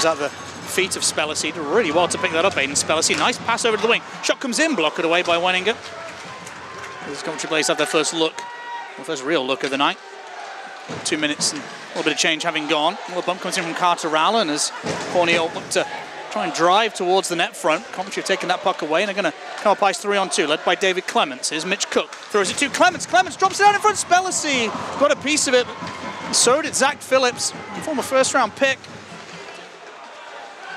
comes out the feet of Spellacy. Really well to pick that up, Aiden Spellacy. Nice pass over to the wing. Shot comes in, blocked away by Wenninger. As Coventry Blaze have their first look, their first real look of the night. Two minutes and a little bit of change having gone. A little bump comes in from Carter Rowland as Cornell look to try and drive towards the net front. Coventry have taken that puck away and they're going to come up ice three on two, led by David Clements. Here's Mitch Cook, throws it to Clements. Clements drops it out in front. Spellacy got a piece of it. So did Zach Phillips, former first round pick.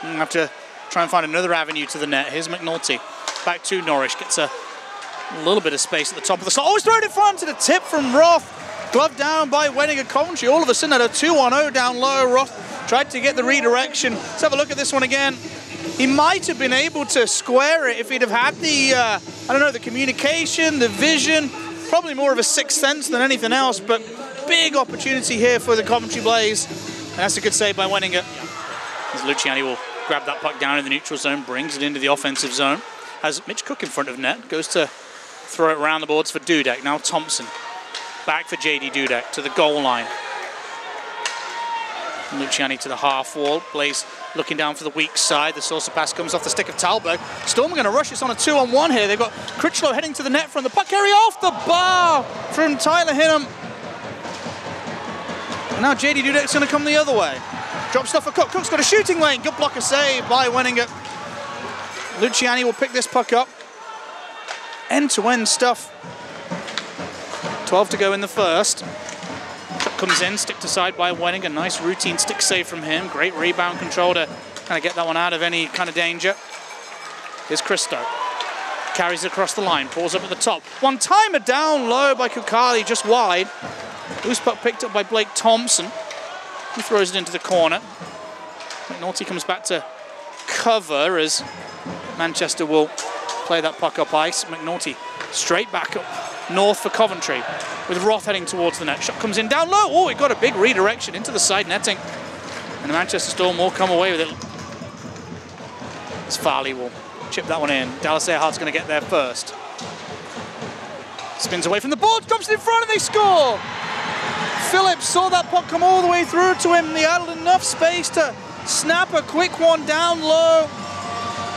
And have to try and find another avenue to the net. Here's McNulty. Back to Norrish. Gets a little bit of space at the top of the slot. Oh, he's thrown it front to the tip from Roth. Glove down by Wenninger Coventry. All of a sudden, at a 2 1 0 down low. Roth tried to get the redirection. Let's have a look at this one again. He might have been able to square it if he'd have had the, uh, I don't know, the communication, the vision, probably more of a sixth sense than anything else, but big opportunity here for the Coventry Blaze. And that's a good save by Wenninger. As Luciani will grab that puck down in the neutral zone, brings it into the offensive zone. Has Mitch Cook in front of net, goes to throw it around the boards for Dudek. Now Thompson. Back for JD Dudek to the goal line. Luciani to the half wall. Blaze looking down for the weak side. The source of pass comes off the stick of Talberg. Storm are going to rush this on a two on one here. They've got Critchlow heading to the net from the puck carry off the bar from Tyler Hinham. Now JD Dudek's going to come the other way. Drop stuff for Cook. Cook's got a shooting lane. Good block blocker save by Wenninger. Luciani will pick this puck up. End-to-end stuff. 12 to go in the first. Comes in, stick to side by Wenninger. Nice routine stick save from him. Great rebound control to kind of get that one out of any kind of danger. Here's Christo. Carries it across the line, pulls up at the top. One timer down low by Kukali, just wide. Loose puck picked up by Blake Thompson. He throws it into the corner. McNulty comes back to cover as Manchester will play that puck up ice. McNulty straight back up north for Coventry with Roth heading towards the net. Shot comes in down low. Oh, it got a big redirection into the side netting. And the Manchester Storm will come away with it. As Farley will chip that one in. Dallas Earhart's going to get there first. Spins away from the board, drops it in front, and they score! Phillips saw that puck come all the way through to him. He had enough space to snap a quick one down low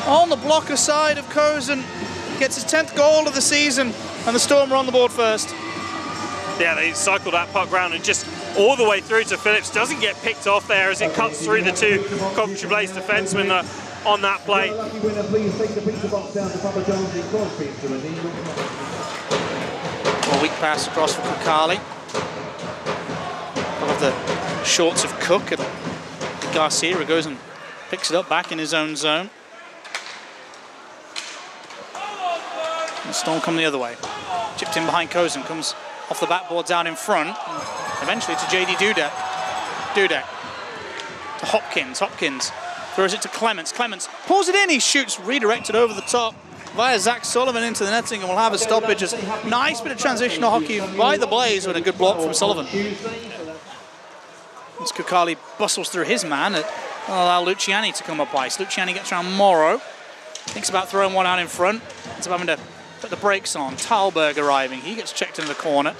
on the blocker side of Kozun. Gets his 10th goal of the season, and the Storm are on the board first. Yeah, they cycle that puck round and just all the way through to Phillips. Doesn't get picked off there as it cuts through the two Coventry Blaze defensemen uh, on that play. A weak pass across for Kukali. Of the shorts of Cook and Garcia goes and picks it up back in his own zone. And Storm come the other way. Chipped in behind Kozun, comes off the backboard down in front. Eventually to JD Dudek. Dudek to Hopkins. Hopkins throws it to Clements. Clements pulls it in. He shoots redirected over the top via Zach Sullivan into the netting and we'll have a stoppage. Nice bit of transitional hockey by the Blaze with a good block from Sullivan. As Kukali bustles through his man, will allow Luciani to come up ice. Luciani gets around Morrow. Thinks about throwing one out in front. It's about having to put the brakes on. Talberg arriving. He gets checked into the corner.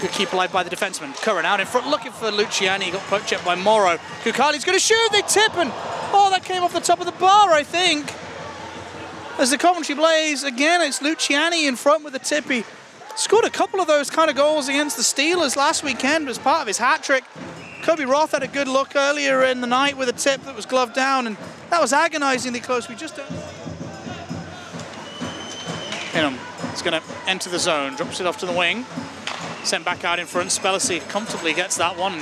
Good keep alive by the defenseman. Curran out in front looking for Luciani. Got poke checked by Morrow. Kukali's going to shoot. They tip and oh, that came off the top of the bar, I think. As the Coventry Blaze, again, it's Luciani in front with the tippy. Scored a couple of those kind of goals against the Steelers last weekend as part of his hat trick. Kobe Roth had a good look earlier in the night with a tip that was gloved down, and that was agonizingly close. We just don't. Is going to enter the zone, drops it off to the wing, sent back out in front. Spellacy comfortably gets that one,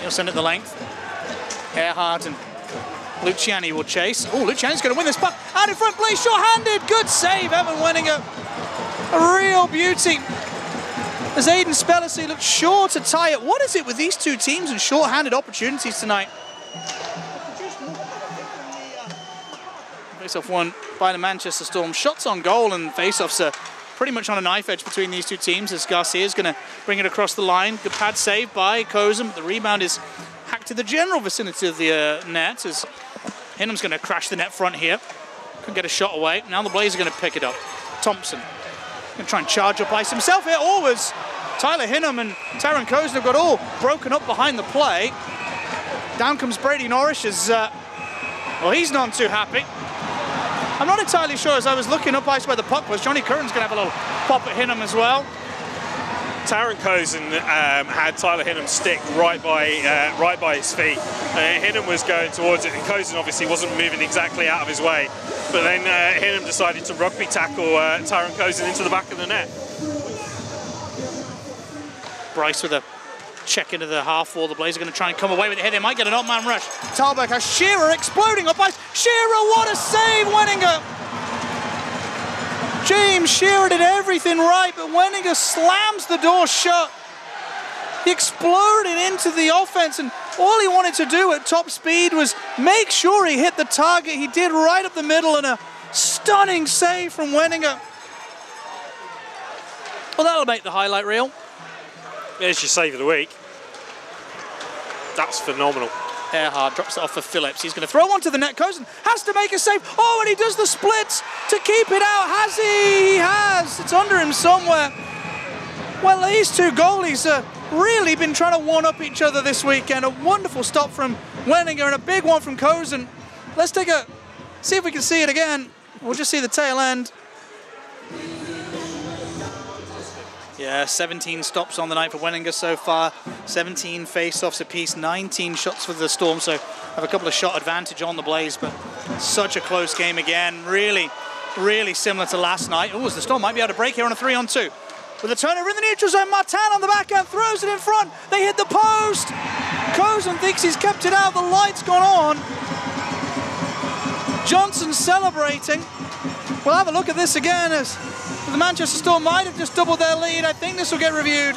he'll send it the length. Earhart and Luciani will chase. Oh, Luciani's going to win this puck. Out in front, Blaze short-handed. Good save, Evan Wenninger. A real beauty. As Aiden Spellacy looked sure to tie it. What is it with these two teams and short-handed opportunities tonight? Face-off won by the Manchester Storm. Shots on goal and face-offs are pretty much on a knife edge between these two teams as Garcia is going to bring it across the line. Good pad save by Kozun. The rebound is hacked to the general vicinity of the uh, net as Hinham's going to crash the net front here. Couldn't get a shot away. Now the Blaze are going to pick it up. Thompson to try and charge up ice himself here. Always Tyler Hinham and Taron have got all broken up behind the play. Down comes Brady Norris as, uh, well, he's none too happy. I'm not entirely sure as I was looking up ice where the puck was. Johnny Curran's going to have a little pop at Hinham as well. Taran Kozun um, had Tyler Hinham stick right by uh, right by his feet. Uh, Hinham was going towards it, and Kozun obviously wasn't moving exactly out of his way. But then uh, Hinham decided to rugby tackle uh, Taran Kozun into the back of the net. Bryce with a check into the half wall. The Blazers are going to try and come away with it here. They might get an odd man rush. Talberg has Shearer exploding up ice. Shearer, what a save, Wenninger! James Shearer did everything right, but Wenninger slams the door shut. He exploded into the offense, and all he wanted to do at top speed was make sure he hit the target. He did right up the middle, and a stunning save from Wenninger. Well, that'll make the highlight reel. There's your save of the week. That's phenomenal. Earhart drops it off for Phillips. He's going to throw one to the net. Kozun has to make a save. Oh, and he does the splits to keep it out. Has he? He has. It's under him somewhere. Well, these two goalies have really been trying to one up each other this weekend. A wonderful stop from Wenninger and a big one from Kozun. Let's take a see if we can see it again. We'll just see the tail end. Yeah, 17 stops on the night for Wenninger so far, 17 face-offs apiece, 19 shots for the Storm, so have a couple of shot advantage on the Blaze, but such a close game again. Really, really similar to last night. Oh, the Storm might be able to break here on a three-on-two. With a turnover in the neutral zone, Martin on the backhand throws it in front. They hit the post. Kozun thinks he's kept it out. The light's gone on. Johnson celebrating. We'll have a look at this again as the Manchester Storm might have just doubled their lead. I think this will get reviewed.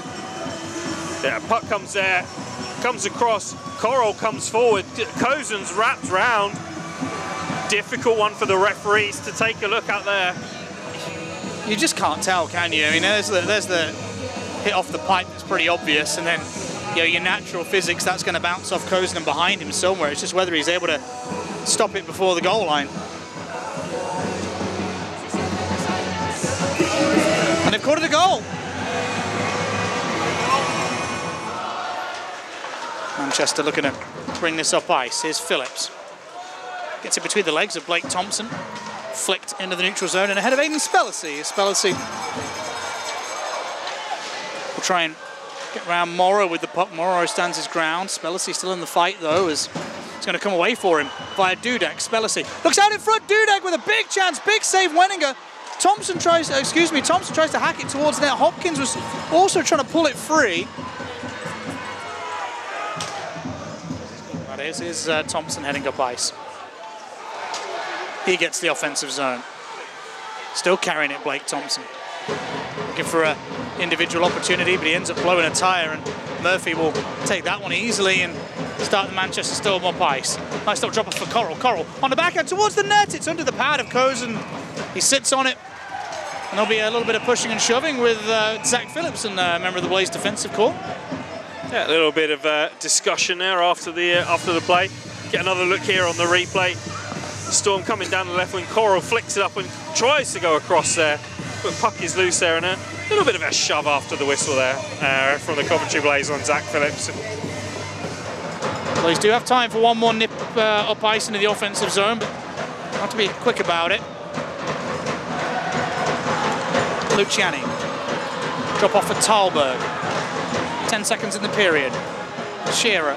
Yeah, puck comes there, comes across, Coral comes forward, Kozun's wrapped round. Difficult one for the referees to take a look at there. You just can't tell, can you? I mean, there's the, there's the hit off the pipe that's pretty obvious, and then you know, your natural physics, that's going to bounce off Kozun and behind him somewhere. It's just whether he's able to stop it before the goal line. And they've caught it a goal. Manchester looking to bring this up ice. Here's Phillips. Gets it between the legs of Blake Thompson. Flicked into the neutral zone and ahead of Aiden Spellacy. Spellacy will try and get around Morrow with the puck. Morrow stands his ground. Spellacy still in the fight though as it's going to come away for him via Dudek. Spellacy looks out in front. Dudek with a big chance. Big save Wenninger. Thompson tries, uh, excuse me, Thompson tries to hack it towards net. Hopkins was also trying to pull it free. That is, is uh, Thompson heading up ice. He gets the offensive zone. Still carrying it, Blake Thompson. Looking for an individual opportunity, but he ends up blowing a tyre, and Murphy will take that one easily and start the Manchester Storm up ice. Nice little drop off for Coral. Coral on the backhand towards the net. It's under the pad of Kozun. He sits on it. And there'll be a little bit of pushing and shoving with uh, Zach Phillips, and a member of the Blaze defensive corps. Yeah, a little bit of uh, discussion there after the uh, after the play. Get another look here on the replay. Storm coming down the left wing. Coral flicks it up and tries to go across there, but puck is loose there, and a little bit of a shove after the whistle there uh, from the Coventry Blaze on Zach Phillips. Blaze do have time for one more nip uh, up ice into the offensive zone, but have to be quick about it. Luciani. Drop off for Talberg. 10 seconds in the period. Shearer.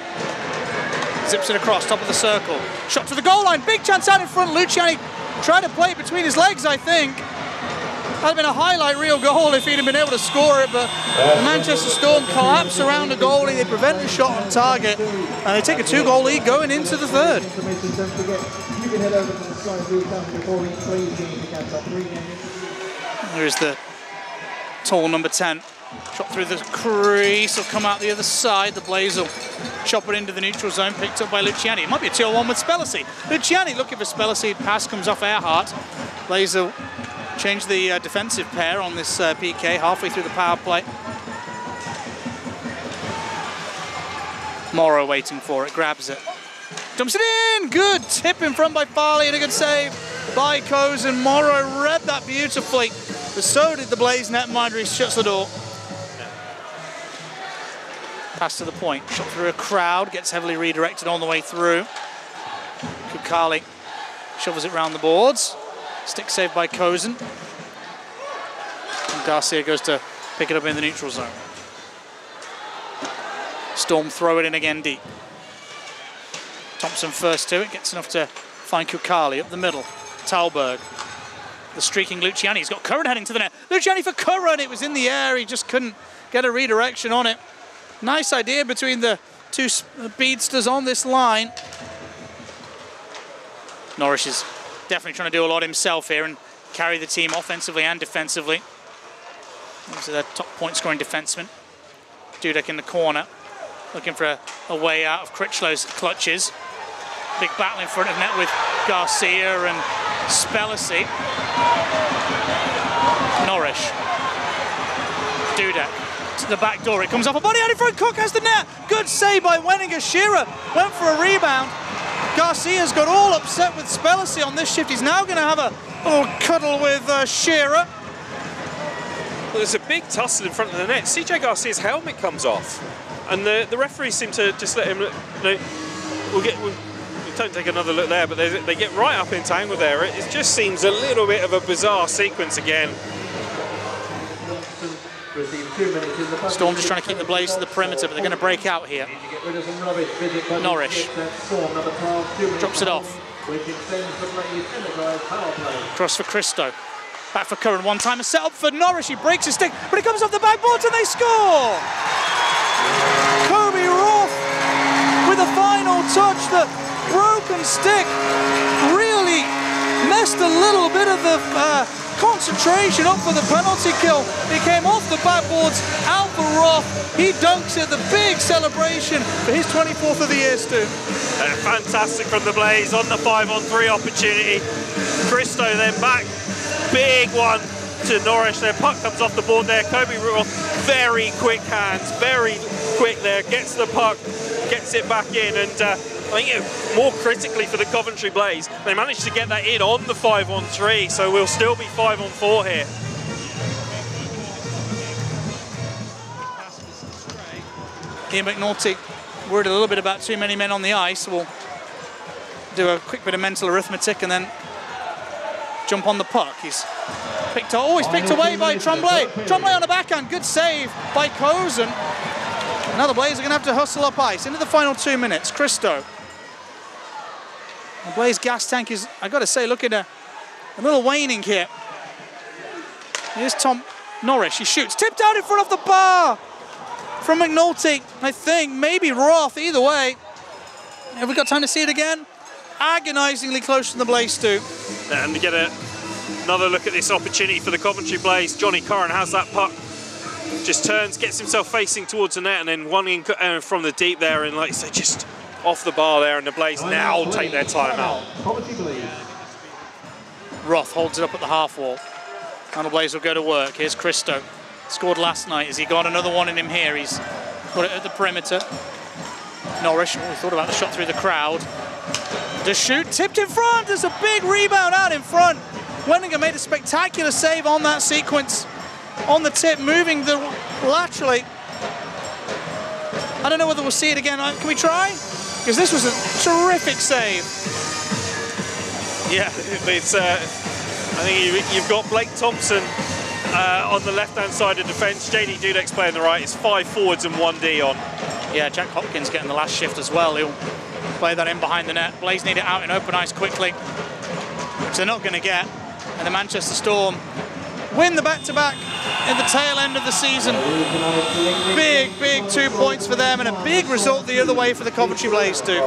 Zips it across, top of the circle. Shot to the goal line. Big chance out in front. Luciani tried to play it between his legs, I think. That'd have been a highlight reel goal if he'd have been able to score it, but the Manchester Storm collapse around the goalie. They prevent the shot on target, and they take a two-goal lead going into the third. There's the tall number 10. Shot through the crease, will come out the other side. The Blaze will chop it into the neutral zone, picked up by Luciani. It might be a 2-1 with Spellacy. Luciani looking for Spellacy. Pass comes off Earhart. Blaze will change the uh, defensive pair on this uh, PK halfway through the power play. Morrow waiting for it, grabs it. Dumps it in! Good tip in front by Farley and a good save by Kozun. Morrow read that beautifully, but so did the Blaze netminder. He shuts the door. Pass to the point. Shot through a crowd. Gets heavily redirected on the way through. Kukali shovels it round the boards. Stick saved by Kozun. And Garcia goes to pick it up in the neutral zone. Storm throw it in again deep. Thompson first to it, gets enough to find Kukali up the middle. Talberg. The streaking Luciani. He's got Curran heading to the net. Luciani for Curran. It was in the air. He just couldn't get a redirection on it. Nice idea between the two uh, speedsters on this line. Norris is definitely trying to do a lot himself here and carry the team offensively and defensively. Are their top point scoring defenseman. Dudek in the corner, looking for a, a way out of Critchlow's clutches. Big battle in front of net with Garcia and Spellacy. Norris. Dudek to the back door. It comes off a body out in front. Cook has the net. Good save by Wenninger. Shearer went for a rebound. Garcia's got all upset with Spellacy on this shift. He's now going to have a little cuddle with uh, Shearer. Well, there's a big tussle in front of the net. CJ Garcia's helmet comes off, and the the referee seem to just let him. Know, we'll get. We'll, don't take another look there, but they, get right up entangled there. It, just seems a little bit of a bizarre sequence again. Storm just trying to keep the Blaze to the perimeter, but they're going to break out here. Norris drops it off. Cross for Christo. Back for Curran. One time a set up for Norris. He breaks his stick, but it comes off the backboard and they score! Kobe Roth with a final touch. The broken stick really messed a little bit of the uh, concentration up for the penalty kill. It came off the backboards, out for Roth. He dunks it, the big celebration for his 24th of the year, Stu. Uh, fantastic from the Blaze on the five on three opportunity. Christo then back, big one to Norris. Their puck comes off the board there. Kobe Roth, very quick hands, very quick there, gets the puck, gets it back in, and uh, I think more critically for the Coventry Blaze, they managed to get that in on the 5 on 3, so we'll still be 5 on 4 here. Ian McNulty worried a little bit about too many men on the ice. We'll do a quick bit of mental arithmetic and then jump on the puck. He's picked, oh, he's picked away by Tremblay. Tremblay on the backhand, good save by Kozun. Now the Blaze are going to have to hustle up ice into the final two minutes. Christo. The Blaze gas tank is, i got to say, looking a, a little waning here. Here's Tom Norris. He shoots. Tipped out in front of the bar from McNulty. I think maybe Roth. Either way. Have we got time to see it again? Agonisingly close to the Blaze too. And we get a, another look at this opportunity for the Coventry Blaze. Johnny Curran has that puck just turns, gets himself facing towards the net, and then one in, uh, from the deep there, and like I just off the bar there, and the Blaze now take their time out. Roth holds it up at the half wall. And the Blaze will go to work. Here's Christo. Scored last night. Has he got another one in him here? He's put it at the perimeter. Norris, oh, we thought about the shot through the crowd. The shoot tipped in front. There's a big rebound out in front. Wenninger made a spectacular save on that sequence on the tip, moving the laterally. I don't know whether we'll see it again. Uh, can we try? Because this was a terrific save. Yeah, it's. Uh, I think you, have got Blake Thompson uh, on the left-hand side of defence. JD Dudek's playing the right. It's five forwards and one D on. Yeah, Jack Hopkins getting the last shift as well. He'll play that in behind the net. Blaze need it out in open ice quickly, which they're not going to get. And the Manchester Storm win the back-to-back in the tail end of the season. Big, big two points for them and a big result the other way for the Coventry Blaze too.